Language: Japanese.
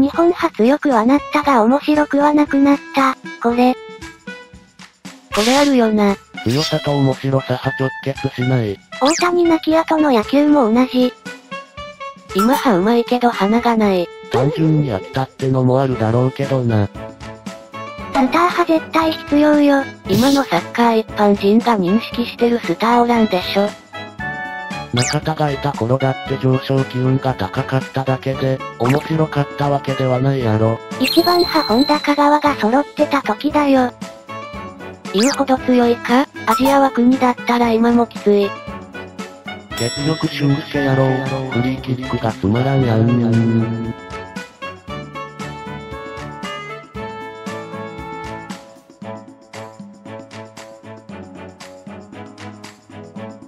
日本初良くはなったが面白くはなくなった。これ。これあるよな。強さと面白さは直結しない。大谷泣き後の野球も同じ。今はうまいけど鼻がない。単純に飽きたってのもあるだろうけどな。スター派絶対必要よ。今のサッカー一般人が認識してるスターおらんでしょ。中田がいた頃だって上昇気運が高かっただけで、面白かったわけではないやろ。一番派本田香川が揃ってた時だよ。言うほど強いか？アジアは国だったら今もきつい。結局シュンシェやろう。フリーキックがつまらんやん。